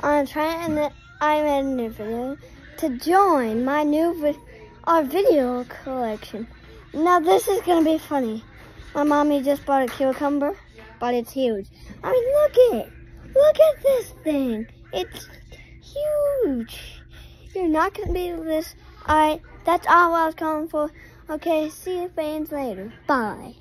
I'm trying to, I made a new video to join my new vi- our video collection. Now this is gonna be funny. My mommy just bought a cucumber, but it's huge. I mean, look at it. Look at this thing. It's huge. You're not gonna be this. Alright, that's all I was calling for. Okay, see you fans later. Bye.